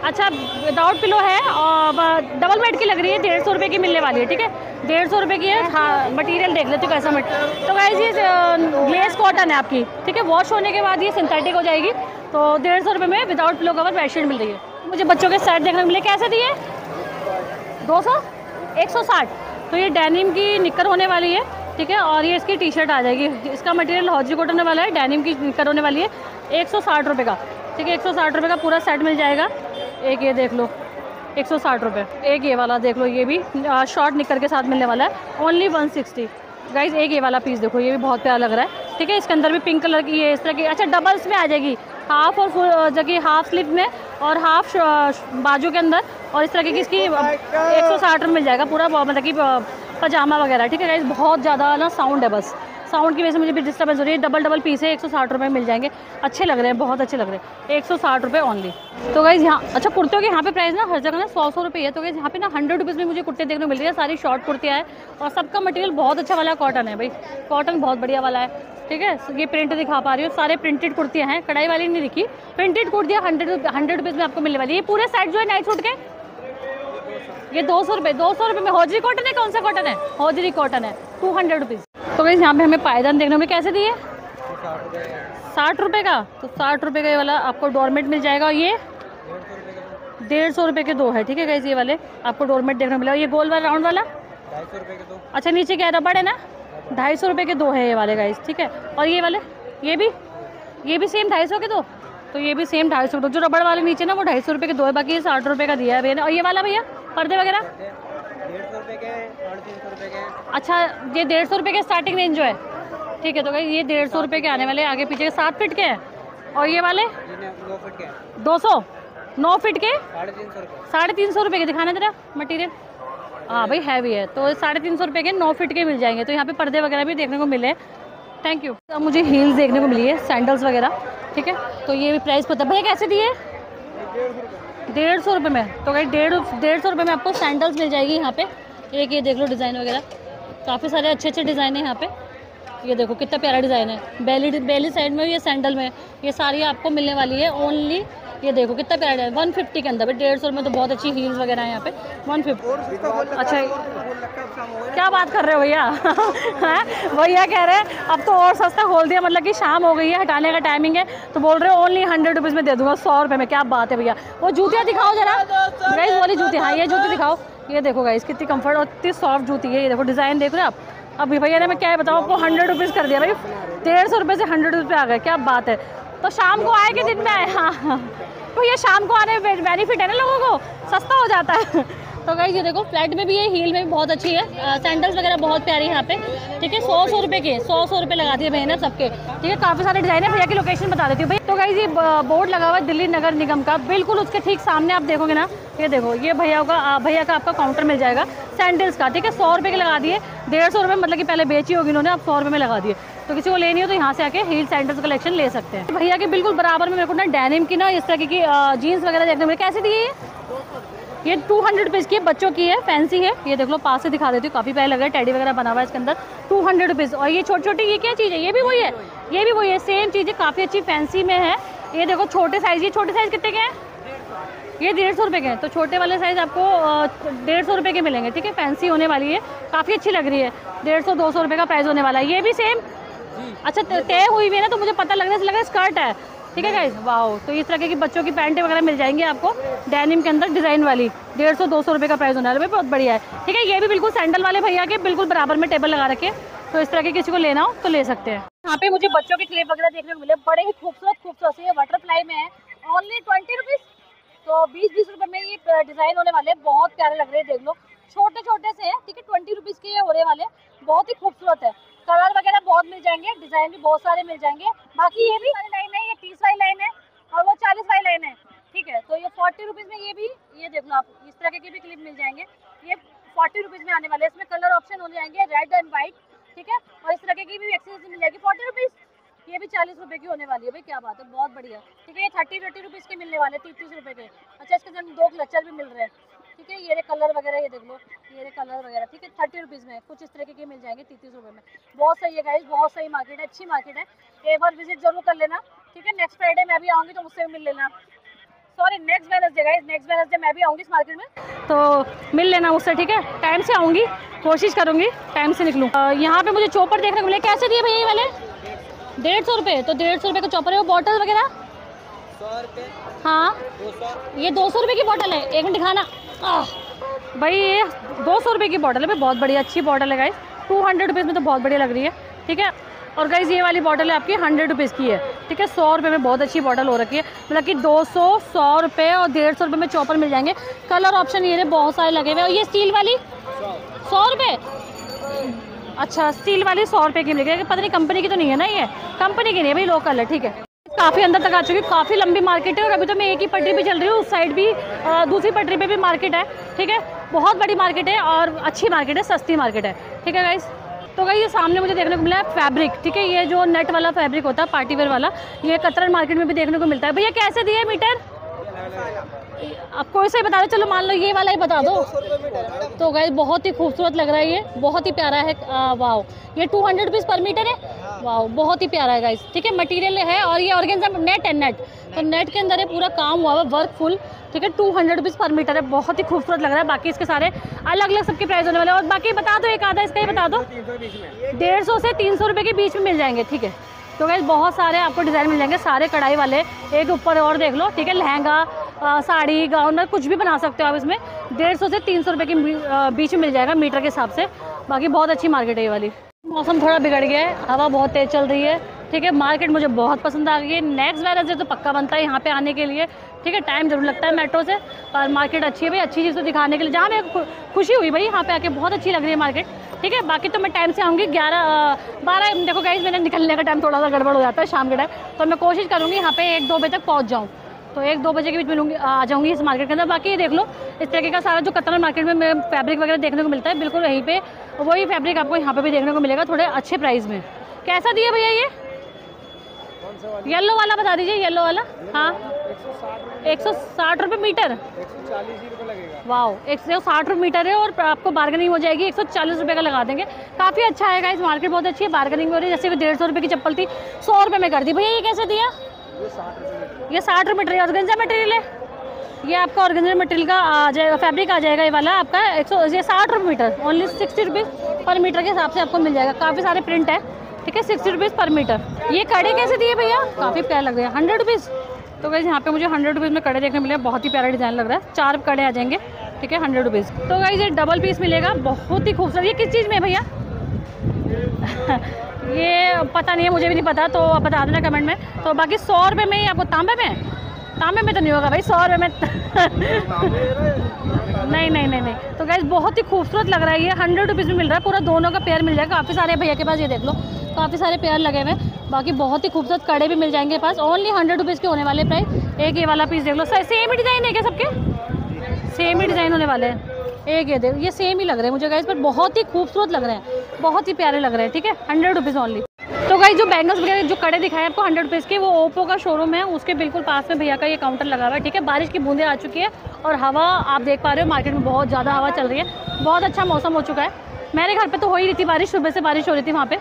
अच्छा विदाउट पिलो है और डबल बेड की लग रही है डेढ़ सौ रुपये की मिलने वाली है ठीक है? डेढ़ सौ रुपये की है हाँ मटीरियल देख लेते हो कैसा मट तो गाइज़ ये ग्लेस कॉटन है आपकी ठीक है? वॉश होने के बाद ये सिंथेटिक हो जाएगी। तो डेढ़ सौ रुपये में विदाउट पिलो कवर बेडशीट मिल रही है। मुझे बच्चों के सेट देखने को मिले कैसे दिए दो सौ? एक सौ साठ? तो ये डेनिम की निक्कर होने वाली है ठीक है? और ये इसकी टी शर्ट आ जाएगी। इसका मटेरियल हॉजी कॉटन वाला है डेनिम की निक्कर होने वाली है एक सौ साठ रुपये का ठीक है? एक सौ साठ रुपये का पूरा सेट मिल जाएगा। एक ये देख लो एक सौ साठ रुपये एक ये वाला देख लो ये भी शॉर्ट निकर के साथ मिलने वाला है। ओनली वन सिक्सटी गाइज़ एक ये वाला पीस देखो ये भी बहुत प्यारा लग रहा है। ठीक है इसके अंदर भी पिंक कलर की ये इस तरह की अच्छा डबल्स में आ जाएगी। हाफ़ और फुल जगह हाफ़ स्लिप में और हाफ़ बाजू के अंदर और इस तरह की इसकी एक सौ साठ में मिल जाएगा पूरा मतलब कि पजामा वगैरह। ठीक है गाइज़ बहुत ज़्यादा ना साउंड है बस। साउंड की वजह से मुझे भी डिस्टर्बेंस हो रही है। डबल डबल पीस है एक सौ साठ मिल जाएँगे। अच्छे लग रहे हैं, बहुत अच्छे लग रहे हैं। एक सौ साठ ओनली तो गाइज़ यहाँ अच्छा कुर्तियों के यहाँ पे प्राइस ना हर जगह ना सौ सौ रुपये है तो गाइज़ यहाँ पे ना हंड्रेड रुपीज़ में मुझे कुर्ते देखने को मिल रही है। सारी शॉर्ट कुर्तियाँ हैं और सबका मटेरियल बहुत अच्छा वाला कॉटन है भाई। कॉटन बहुत बढ़िया वाला है। ठीक है? ये प्रिंट दिखा पा रही हूँ। सारे प्रिंटेड कुर्तियाँ हैं। कढ़ाई वाली नहीं दिखी। प्रिंटेड कुर्तियाँ हंड्रेड हंड्रेड रुपीज़ में आपको मिलने वाली है। ये पूरे सेट जो है नाइट सूट के? ये दो सौ रुपये दो सौ रुपये में होजरी कॉटन है? कौन सा कॉटन है? होजरी कॉटन है। टू हंड्रेड रुपीज़ भाई यहाँ पे हमें पायदान देखने में कैसे दिए? साठ रुपये का। तो साठ रुपये का ये वाला आपको डोरमेट मिल जाएगा, और ये डेढ़ सौ रुपये के दो है, ठीक है गाइज़ ये वाले आपको डोरमेट देखने को मिलेगा। ये गोल वाला, राउंड वाला? अच्छा नीचे क्या रबड़ है ना? ढाई सौ रुपये के दो है ये वाले गाइज़ ठीक है। और ये वाले? ये भी? ये भी सेम ढाई सौ के दो? तो ये भी सेम ढाई सौ जो रबड़ वाले नीचे ना, वो ढाई सौ रुपये के दो है, बाकी ये साठ रुपये का दिया है भैया और ये वाला भैया? पर्दे वगैरह? अच्छा ये डेढ़ सौ रुपये के स्टार्टिंग रेंज जो है। ठीक है तो भाई ये डेढ़ सौ रुपये के आने वाले आगे पीछे के सात फिट के हैं? और ये वाले? दो सौ? नौ फिट के? साढ़े तीन सौ रुपये के दिखाना जरा मटीरियल हाँ भाई हैवी है। तो साढ़े तीन सौ रुपये के नौ फिट के मिल जाएँगे। तो यहाँ पे पर्दे वगैरह भी देखने को मिले। थैंक यू अब मुझे हील्स देखने को मिली है सैंडल्स वगैरह। ठीक है? तो ये भी प्राइस पता भैया कैसे दिए? डेढ़ सौ रुपये में। तो कहीं डेढ़ डेढ़ सौ रुपये में आपको सैंडल्स मिल जाएगी यहाँ पे। एक, ये देख लो डिज़ाइन वगैरह। काफ़ी सारे अच्छे अच्छे डिज़ाइन है यहाँ पे। ये देखो कितना प्यारा डिज़ाइन है। बेली बेली साइड में ये सैंडल में ये सारी आपको मिलने वाली है। ओनली ये देखो कितना प्यारा है। वन फिफ्टी के अंदर। डेढ़ सौ में तो बहुत अच्छी हील्स वगैरह है यहाँ पे। वन फिफ्टी अच्छा क्या बात कर रहे हो भैया? भैया कह रहे हैं, अब तो और सस्ता खोल दिया मतलब कि शाम हो गई है, हटाने का टाइमिंग है। तो बोल रहे हो ओनली हंड्रेड रुपीज़ में दे दूँगा, सौ रुपये में। क्या बात है भैया। वो जूतियाँ दिखाओ जरा। गाइस वाली जूती हाँ ये जूती दिखाओ। ये देखो गाइस कितनी कंफर्ट और इतनी सॉफ्ट जूती है। ये देखो डिज़ाइन देख रहे हो आप? अभी भैया ने मैं क्या बताऊँ, आपको हंड्रेड रुपीज़ कर दिया। भाई, डेढ़ सौ रुपये से हंड्रेड रुपये आ गए। क्या बात है? तो शाम को आए कि दिन में आए? हाँ हाँ। तो ये शाम को आने में बेनिफिट है ना लोगों को? सस्ता हो जाता है। तो गाइस ये देखो फ्लैट में भी है हील में भी बहुत अच्छी है। सैंडल्स वगैरह बहुत प्यारी है यहाँ पे। ठीक है, सौ सौ रुपये के, सौ सौ रुपये लगा दिए भैया ना सबके। ठीक है, काफ़ी सारे डिज़ाइन है भैया की लोकेशन बता देती हूँ। भाई तो गाइस ये बोर्ड लगा हुआ है दिल्ली नगर निगम का। बिल्कुल उसके ठीक सामने आप देखोगे ना, ये देखो, ये भैया का भैया का आपका काउंटर मिल जाएगा सैंडल्स का। ठीक है, सौ रुपये के लगा दिए। डेढ़ सौ रुपये मतलब कि पहले बेची होगी उन्होंने आप सौ रुपये में लगा दिए। तो किसी को लेनी हो तो यहाँ से आके हील सैंडल्स कलेक्शन ले सकते हैं। भैया के बिल्कुल बराबर में मेरे को ना डेनिम की ना इस तरह की जीन्स वगैरह देखने में कैसे दिए ये? टू हंड्रेड रुपीज़ की है, बच्चों की है फैंसी है। ये देख लो, पास से दिखा देती हूँ, काफ़ी पहले लग रहा है टेडी वगैरह बना हुआ है इसके अंदर। टू हंड्रेड रुपीज़ और ये छोटी छोटी ये क्या चीज़ है? ये भी वही है? ये भी वही है सेम चीज़ है, काफ़ी अच्छी फैंसी में है। ये देखो, छोटे साइज़ ये छोटे साइज़ कितने के हैं? ये डेढ़ सौ रुपये के हैं। तो छोटे वाले साइज़ आपको डेढ़ सौ रुपये के मिलेंगे, ठीक है? फैंसी होने वाली है, काफ़ी अच्छी लग रही है। डेढ़ सौ, दो सौ रुपये का प्राइस होने वाला है। ये भी सेम अच्छा तय हुई हुई है ना तो मुझे पता लग रहा लगने से लगा स्कर्ट है। ठीक है गाइज़ वाओ तो इस तरह की बच्चों की पैंटें वगैरह मिल जाएँगी आपको डेनिम के अंदर डिज़ाइन वाली। डेढ़ सौ दो सौ रुपये का प्राइस होने वाला है। बहुत बढ़िया है। ठीक है ये भी बिल्कुल सैंडल वाले भैया के बिल्कुल बराबर में टेबल लगा रखे। तो इस तरह के किसी को लेना हो तो ले सकते हैं। यहाँ पे मुझे बच्चों के क्लिप वगैरह देखने को मिले। बड़े ही खूबसूरत खूबसूरत ये बटरफ्लाई में है। ओनली ट्वेंटी रुपीज़ तो बीस बीस रुपये में ये डिज़ाइन होने वाले बहुत प्यारे लग रहे हैं देख लो। छोटे छोटे से हैं ठीक है ट्वेंटी रुपीज़ के ये होने वाले। बहुत ही खूबसूरत है। जाएँगे, डिज़ाइन भी बहुत सारे मिल जाएँगे। बाकी ये भी लाइन है, ये तीस वाली लाइन है और वो चालीस वाली लाइन है। ठीक है तो ये फोर्टी रुपीज़ में ये भी, ये देख लो आप, इस तरह के भी क्लिप मिल जाएँगे। ये फोर्टी रुपीज़ में आने वाले इसमें कलर ऑप्शन हो जाएँगे रेड एंड व्हाइट ठीक है? और इस तरह की भी एक्सेसरीज मिल जाएगी। फोर्टी रुपीज़ ये भी चालीस रुपए की होने वाली है भाई, क्या बात है, बहुत बढ़िया। ठीक है, ये थर्टी थर्टी रुपीज़ के मिलने वाले तीस तीस रुपए के। अच्छा इसके साथ दो क्लचर भी मिल रहे हैं। ठीक है ये कलर वगैरह ये देख लो ये कलर वगैरह ठीक है थर्टी रुपीज़ में कुछ इस तरीके के मिल जाएँगे तीस तीस रुपये में। बहुत सही है गाइज़ बहुत सही मार्केट है अच्छी मार्केट है। एक बार विज़िट ज़रूर कर लेना ठीक है नेक्स्ट फ्राइडे मैं भी आऊँगी तो मुझसे भी मिल लेना। Sorry next Wednesday guys next Wednesday मैं भी आऊँगी इस मार्केट में तो मिल लेना मुझसे ठीक है? टाइम से आऊँगी कोशिश करूँगी टाइम से निकलूँ। यहाँ पे मुझे चॉपर देखने को मिले कैसे दिए भैया ये वाले? डेढ़ सौ रुपये तो डेढ़ सौ रुपये का चॉपर है वो बॉटल वगैरह? हाँ। ये दो सौ रुपये की बॉटल है एक मिनट दिखाना। भाई ये दो सौ रुपये की बॉटल है, भाई बहुत बढ़िया, अच्छी बॉटल है गाइज़ टू हंड्रेड रुपीज़ में तो बहुत बढ़िया लग रही है, ठीक है? और गाइस ये वाली बॉटल है आपकी हंड्रेड रुपीज़ की है, ठीक है? सौ रुपये में बहुत अच्छी बॉटल हो रखी है मतलब कि दो सौ सौ रुपये और डेढ़ सौ रुपये में चॉपर मिल जाएँगे। कलर ऑप्शन ये बहुत सारे लगे हुए और ये स्टील वाली? सौ रुपये अच्छा स्टील वाली सौ रुपये की मिलेगी पता नहीं कंपनी की तो नहीं है ना ये? कंपनी की नहीं है, भाई लोकल है, ठीक है? काफ़ी अंदर तक आ चुकी है। काफ़ी लंबी मार्केट है और अभी तो मैं एक ही पटरी पे चल रही हूँ। उस साइड भी दूसरी पटरी पे भी मार्केट है, ठीक है? बहुत बड़ी मार्केट है और अच्छी मार्केट है, सस्ती मार्केट है, ठीक है गाइस तो भाई, ये सामने मुझे देखने को मिला है फैब्रिक ठीक है? ये जो नेट वाला फैब्रिक होता है पार्टीवेयर वाला, ये कतरन मार्केट में भी देखने को मिलता है। भैया, कैसे दिए मीटर? आपको ही बता दो चलो मान लो ये वाला ही बता दो। तो गाइस बहुत ही खूबसूरत लग रहा है ये, बहुत ही प्यारा है वाओ ये two hundred rupees per metre है? वाओ बहुत ही प्यारा है गाइस ठीक है मटेरियल है और ये ऑर्गेन्जा नेट है नेट तो नेट के अंदर ये पूरा काम हुआ हुआ वर्क फुल ठीक है two hundred rupees per metre है, बहुत ही खूबसूरत लग रहा है। बाकी इसके सारे अलग अलग सबके प्राइस होने वाले और बाकी बता दो, एक आधा इसका ही बता दो। डेढ़ सौ से तीन सौ रुपये के बीच में मिल जाएँगे, ठीक है। तो गाइस बहुत सारे आपको डिज़ाइन मिल जाएँगे, सारे कढ़ाई वाले। एक ऊपर और देख लो, ठीक है, लहंगा साड़ी, गाउन में कुछ भी बना सकते हो आप इसमें। डेढ़ सौ से तीन सौ रुपये के बीच में मिल जाएगा मीटर के हिसाब से। बाकी बहुत अच्छी मार्केट है ये वाली। मौसम थोड़ा बिगड़ गया है, हवा बहुत तेज़ चल रही है। ठीक है, मार्केट मुझे बहुत पसंद आ गई है। नेक्स्ट वेनसडे तो पक्का बनता है यहाँ पे आने के लिए। ठीक है, टाइम ज़रूर लगता है मेट्रो से। पर मार्केट अच्छी है भाई, अच्छी चीज़ तो दिखाने के लिए। जहाँ मैं खुशी हुई भाई, यहाँ पे आके बहुत अच्छी लग रही है मार्केट। ठीक है, बाकी तो मैं टाइम से आऊँगी ग्यारह बारह, देखो गाइज़ मेरे निकलने का टाइम थोड़ा सा गड़बड़ हो जाता है शाम के टाइम तो मैं कोशिश करूँगी यहाँ पे एक दो बजे तक पहुँच जाऊँ। तो एक दो बजे के बीच मिलूँगी आ जाऊँगी इस मार्केट के अंदर। बाकी ये देख लो इस तरीके का सारा जो कतरन मार्केट में फैब्रिक वगैरह देखने को मिलता है बिल्कुल वहीं पे। वही फैब्रिक आपको यहाँ पे भी देखने को मिलेगा थोड़े अच्छे प्राइस में। कैसा दिया भैया ये? येलो वाला? बता दीजिए येलो वाला। हाँ। एक सौ साठ रुपये मीटर। वाह एक सौ साठ रुपये मीटर है और आपको बार्गेनिंग हो जाएगी। एक सौ चालीस रुपये का लगा देंगे। काफ़ी अच्छा है इस मार्केट बहुत अच्छी है बार्गेनिंग हो रही है। जैसे कि डेढ़ सौ रुपये की चप्पल थी सौ रुपये में कर दी। भैया ये कैसे दिया? ये साठ रुपये मटेरियल ऑर्गेंजा मटेरियल है। ये आपका ऑर्गेंजा मटेरियल का आ जाएगा फैब्रिक आ जाएगा ये वाला आपका एक सौ ये साठ रुपये metre only sixty rupees per metre के हिसाब से आपको मिल जाएगा। काफ़ी सारे प्रिंट है ठीक है? सिक्सटी रुपीज़ पर मीटर ये कड़े कैसे दिए भैया? काफ़ी प्यारे लग रहे हैं। हंड्रेड रुपीज़ तो गाइज़ यहाँ पे मुझे हंड्रेड रुपीज़ में कड़े देखने मिले बहुत ही प्यारा डिज़ाइन लग रहा है। चार कड़े आ जाएँगे ठीक है? हंड्रेड रुपीज़ तो गाइज़ ये डबल पीस मिलेगा। बहुत ही खूबसूरत। ये किस चीज़ में भैया? ये पता नहीं है, मुझे भी नहीं पता तो आप बता देना कमेंट में। तो बाकी सौ रुपये में ही आपको तांबे में? तांबे में तो नहीं होगा भाई, सौ रुपये में नहीं नहीं नहीं नहीं। तो गाइज़ बहुत ही खूबसूरत लग रहा है ये। हंड्रेड रुपीज़ में मिल रहा है, पूरा दोनों का पेयर मिल जाएगा। काफ़ी सारे भैया के पास ये देख लो, काफ़ी सारे पेयर लगे हुए बाकी बहुत ही खूबसूरत कड़े भी मिल जाएँगे पास। ओनली हंड्रेड रुपीज़ के होने वाले प्राइस एक ये वाला पीस देख लो। सेम ही डिज़ाइन है क्या सबके? सेम ही डिज़ाइन होने वाले हैं। एक ये देख ये सेम ही लग रहे हैं मुझे गाइज़ पर बहुत ही खूबसूरत लग रहे हैं। बहुत ही प्यारे लग रहे हैं ठीक है? हंड्रेड रुपीज़ ओनली तो गाइज़ जो बैंगल्स वगैरह जो कड़े दिखाए आपको हंड्रेड रुपीज़ के वो ओप्पो का शोरूम है। उसके बिल्कुल पास में भैया का ये काउंटर लगा हुआ है ठीक है? बारिश की बूंदें आ चुकी है और हवा आप देख पा रहे हो मार्केट में बहुत ज़्यादा हवा चल रही है। बहुत अच्छा मौसम हो चुका है। मेरे घर पर तो हो ही रही थी बारिश सुबह से बारिश हो रही थी वहाँ पे।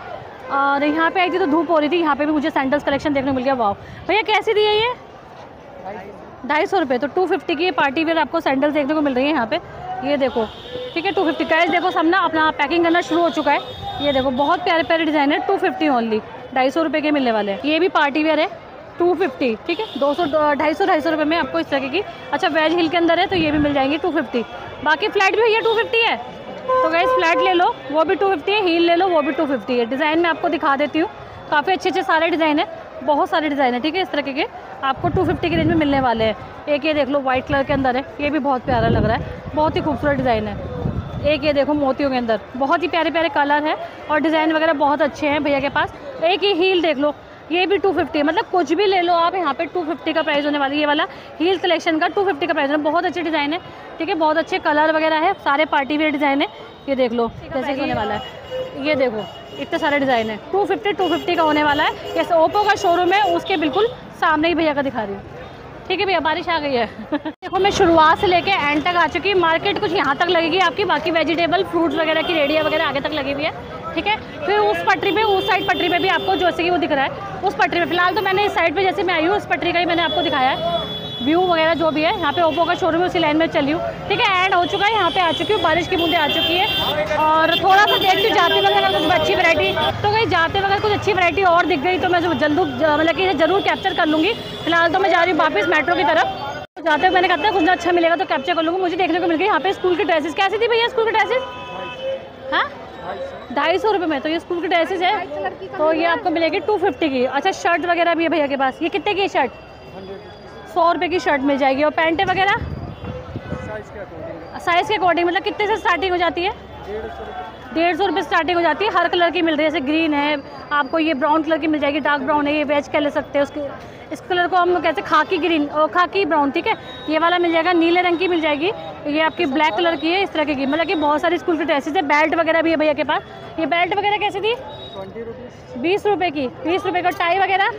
और यहाँ पे आई थी तो धूप हो रही थी यहाँ पे भी मुझे सैंडल्स कलेक्शन देखने को मिल गया वाह भैया कैसी दी है ये? ढाई सौ। रुपये तो टू फिफ्टी की पार्टी वेयर आपको सैंडल्स देखने को मिल रही है यहाँ पे। ये देखो, ठीक है टू फिफ्टी का देखो सब ना अपना पैकिंग करना शुरू हो चुका है। ये देखो, बहुत प्यारे प्यारे डिज़ाइन है टू फिफ्टी ओनली ढाई सौ रुपये के मिलने वाले हैं। ये भी पार्टी वेयर है टू फिफ्टी ठीक है? दो सौ, ढाई सौ ढाई सौ रुपये में आपको इस तरह की। अच्छा वेज हिल के अंदर है तो ये भी मिल जाएँगी टू फिफ्टी बाकी फ्लैट भी भैया टू फिफ्टी है। तो गाइस फ्लैट ले लो, वो भी टू फिफ्टी है हील ले लो, वो भी टू फिफ्टी है। डिज़ाइन मैं आपको दिखा देती हूँ। काफ़ी अच्छे अच्छे सारे डिज़ाइन है। बहुत सारे डिज़ाइन है ठीक है इस तरह के आपको टू फिफ्टी की रेंज में मिलने वाले हैं। एक ये देख लो वाइट कलर के अंदर है ये भी बहुत प्यारा लग रहा है बहुत ही खूबसूरत डिज़ाइन है। एक ये देखो मोतियों के अंदर बहुत ही प्यारे प्यारे कलर है और डिज़ाइन वगैरह बहुत अच्छे हैं भैया के पास। एक ये हील देख लो ये भी 250 है मतलब कुछ भी ले लो आप यहाँ पे 250 का प्राइस होने वाला है ये वाला। हील कलेक्शन का 250 का प्राइस है बहुत अच्छे डिज़ाइन है ठीक है बहुत अच्छे कलर वगैरह है सारे पार्टी वेयर डिज़ाइन है ये देख लो जैसे कि होने वाला है। ये देखो इतने सारे डिज़ाइन है। 250 250 का होने वाला है। जैसे ओप्पो का शोरूम है, उसके बिल्कुल सामने ही भैया का दिखा रही हूँ। ठीक है भैया, बारिश आ गई है। देखो, मैं शुरुआत से लेके एंड तक आ चुकी मार्केट कुछ यहाँ तक लगेगी आपकी, बाकी वेजिटेबल फ्रूट्स वगैरह की रेडिया वगैरह आगे तक लगी हुई है। ठीक है? फिर उस पटरी पे, उस साइड पटरी पे भी आपको जैसे कि वो दिख रहा है, उस पटरी पे। फ़िलहाल तो मैंने इस साइड पे जैसे मैं आई हूँ, उस पटरी का ही मैंने आपको दिखाया है। व्यू वगैरह जो भी है, यहाँ पे ओप्पो का शोरूम है, उसी लाइन में चली हूँ। ठीक है एंड हो चुका है, यहाँ पे आ चुकी हूँ, बारिश की बूंदें आ चुकी है। और थोड़ा सा देखती हूँ जाते अगर कुछ अच्छी वैरायटी तो कहीं जाते वगैरह कुछ अच्छी वैरायटी और दिख गई तो मैं जल्द मतलब कि ज़रूर कैप्चर कर लूँगी। फ़िलहाल तो मैं जा रही हूँ वापस मेट्रो की तरफ़। तो जाते हुए मैंने कहा था कुछ ना अच्छा मिलेगा तो कैप्चर कर लूँगी। मुझे देखने को मिल गई, यहाँ पे स्कूल की ड्रेसेस कैसी थी भैया स्कूल की ड्रेसेस हाँ? ढाई सौ रुपये में तो ये स्कूल की ड्रेसेस है। तो ये आपको मिलेगी टू फिफ्टी की। अच्छा शर्ट वगैरह भी है भैया के पास। ये कितने की शर्ट सौ रुपये की शर्ट मिल जाएगी और पैंटें वगैरह? साइज़ के अकॉर्डिंग मतलब कितने से स्टार्टिंग हो जाती है? डेढ़ सौ रुपये स्टार्टिंग हो जाती है। हर कलर की मिल रही है जैसे ग्रीन है आपको ये ब्राउन कलर की मिल जाएगी डार्क ब्राउन है ये वेज कह ले सकते हैं उसके। इस कलर को हम कहते हैं खाकी ग्रीन और खाकी ब्राउन ठीक है? ये वाला मिल जाएगा नीले रंग की मिल जाएगी। ये आपकी ब्लैक कलर की है इस तरह की। मतलब कि बहुत सारी स्कूल की ड्रेसेस है। बेल्ट वगैरह भी है भैया के पास। ये बेल्ट वगैरह कैसी थी? बीस रुपये की। बीस रुपये का टाई वगैरह?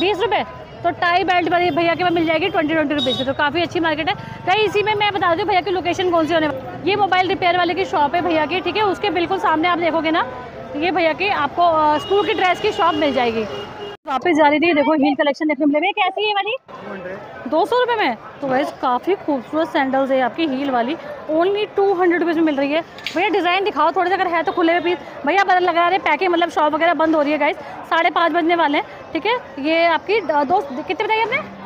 बीस रुपये तो टाई बेल्ट भैया के पास मिल जाएगी ट्वेंटी ट्वेंटी रुपीज़ की तो काफ़ी अच्छी मार्केट है। कहीं इसी में मैं बता दूँ भैया की लोकेशन कौन सी होने ये मोबाइल रिपेयर वाले की शॉप है भैया की, ठीक है? उसके बिल्कुल सामने आप देखोगे ना, ये भैया की आपको स्कूल की ड्रेस की शॉप मिल जाएगी। वापस जा रही थी। देखो हील कलेक्शन देखने मिले। भैया कैसी है वाली? दो सौ रुपये में। तो वैसे काफ़ी खूबसूरत सैंडल्स है आपकी हील वाली। ओनली टू हंड्रेड रुपीज़ में मिल रही है। भैया डिज़ाइन दिखाओ थोड़े से, अगर है तो खुले हुए पीस भैया बदल लगा रहे पैकिंग मतलब शॉप वगैरह बंद हो रही है गाइस साढ़े पाँच बजने वाले हैं, ठीक है? ये आपकी द- कितने बताइए आपने?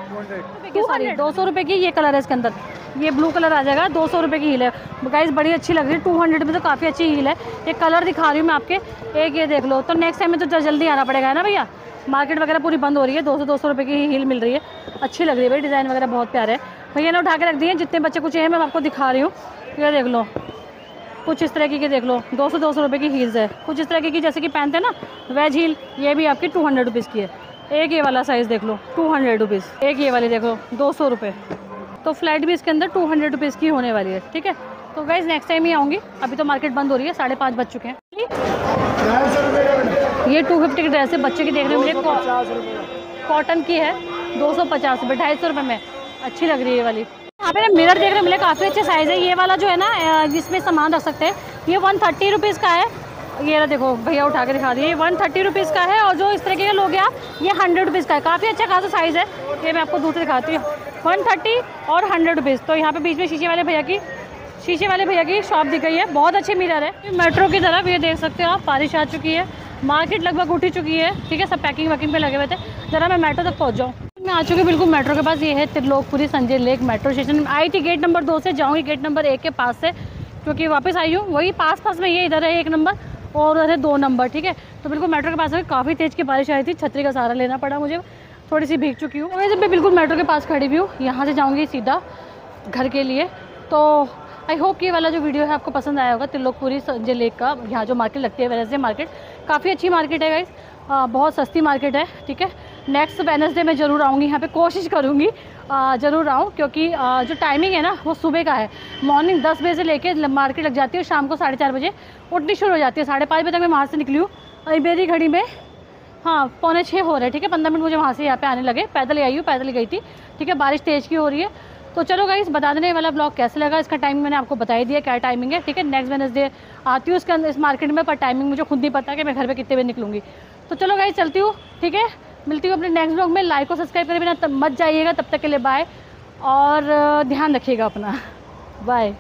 दो सौ रुपये की ये कलर है इसके अंदर। ये ब्लू कलर आ जाएगा दो सौ रुपये की हील है। गाइस बड़ी अच्छी लग रही है टू हंड्रेड में तो काफ़ी अच्छी हील है। ये कलर दिखा रही हूँ मैं आपके। एक ये देख लो तो नेक्स्ट टाइम में तो जल्दी आना पड़ेगा है ना भैया? मार्केट वगैरह पूरी बंद हो रही है दो सौ दो सौ रुपये की हील मिल रही है। अच्छी लग रही है भाई डिज़ाइन वगैरह बहुत प्यारे है। भैया ने उठा के रख दिए जितने बच्चे कुछ हैं मैं आपको दिखा रही हूँ। ये देख लो कुछ इस तरह की के देख लो दो सौ दो सौ रुपये की हील्स है। कुछ इस तरह की जैसे कि पहनते हैं ना वेज हील ये भी आपकी टू हंड्रेड रुपीज़ की है। एक ये वाला साइज़ देख लो टू हंड्रेड रुपीज़ एक ये वाली देख लो, दो सौ रुपये तो फ्लैट भी इसके अंदर टू हंड्रेड रुपीज़ की होने वाली है, ठीक है? तो गाइज़ नेक्स्ट टाइम ही आऊँगी. अभी तो मार्केट बंद हो रही है, साढ़े पाँच बज चुके हैं. ये टू फिफ्टी की ड्रेस है, बच्चे की देख रहे हो मुझे कॉटन की है, दो सौ पचास रुपये ढाई सौ रुपये में. अच्छी लग रही है ये वाली. यहाँ पे ना मिरर देख रहे हो मिले काफ़ी अच्छे साइज़ है. ये वाला जो है ना जिसमें सामान रख सकते हैं. ये वन थर्टी रुपीज़ का है ये रहा देखो, भैया उठा के दिखा दिए। वन थर्टी रुपीज़ का है और जो इस तरीके का लोगे आप, ये हंड्रेड रुपीज़ का है। काफ़ी अच्छा खासा साइज़ है। ये मैं आपको दूसरे दिखाती हूँ। वन थर्टी और हंड्रेड रुपीज़ तो यहाँ पे बीच में शीशे वाले भैया की, शीशे वाले भैया की शॉप दिख गई है। बहुत अच्छे मिरर है। मेट्रो की तरफ़ ये देख सकते हो आप, बारिश आ चुकी है। मार्केट लगभग उठी चुकी है। ठीक है, सब पैकिंग वैकिंग पे लगे हुए थे। ज़रा मैं मेट्रो तक पहुँच जाऊँ। मैं आ चुकी बिल्कुल मेट्रो के पास। ये है Trilokpuri Sanjay lake metro station आई थी गेट नंबर दो से जाऊँगी। गेट नंबर एक के पास से, क्योंकि वापस आई हूँ। वही पास पास में ये इधर है एक नंबर और उधर है दो नंबर, ठीक है? तो बिल्कुल मेट्रो के पास है काफ़ी तेज़ की बारिश आई थी, छतरी का सहारा लेना पड़ा मुझे। थोड़ी सी भीग चुकी हूँ। और जब मैं बिल्कुल मेट्रो के पास खड़ी भी हूँ। यहाँ से जाऊँगी सीधा घर के लिए। तो आई होप ये वाला जो वीडियो है आपको पसंद आया होगा तिलोकपुरी संजय लेक का। यहाँ जो मार्केट लगती है, वैसे मार्केट काफ़ी अच्छी मार्केट है गाइज़ बहुत सस्ती मार्केट है, ठीक है? नेक्स्ट वेनसडे में ज़रूर आऊँगी यहाँ पे कोशिश करूँगी ज़रूर आऊँ क्योंकि आ, जो टाइमिंग है ना वो सुबह का है। मॉर्निंग दस बजे से लेके मार्केट लग जाती है और शाम को साढ़े चार बजे उठनी शुरू हो जाती है। साढ़े पाँच बजे तक मैं वहाँ से निकली हूँ। और मेरी घड़ी में हाँ पौने छः हो रहे हैं ठीक है? पंद्रह मिनट मुझे वहाँ से यहाँ पे आने लगे। पैदल आई हूँ पैदल गई थी ठीक है? बारिश तेज़ की हो रही है? तो चलो गाइस बता देने वाला ब्लॉग कैसे लगा? इसका टाइमिंग मैंने आपको बता ही दिया क्या टाइमिंग है ठीक है? नेक्स्ट वेनसडे आती हूँ इसके इस मार्केट में पर टाइमिंग मुझे खुद नहीं पता कि मैं घर पर कितने बजे निकलूँगी। तो चलो गाइस चलती हूँ ठीक है? मिलती हूँ अपने नेक्स्ट ब्लॉग में। लाइक और सब्सक्राइब करे बिना मत जाइएगा। तब तक के लिए बाय और ध्यान रखिएगा अपना। बाय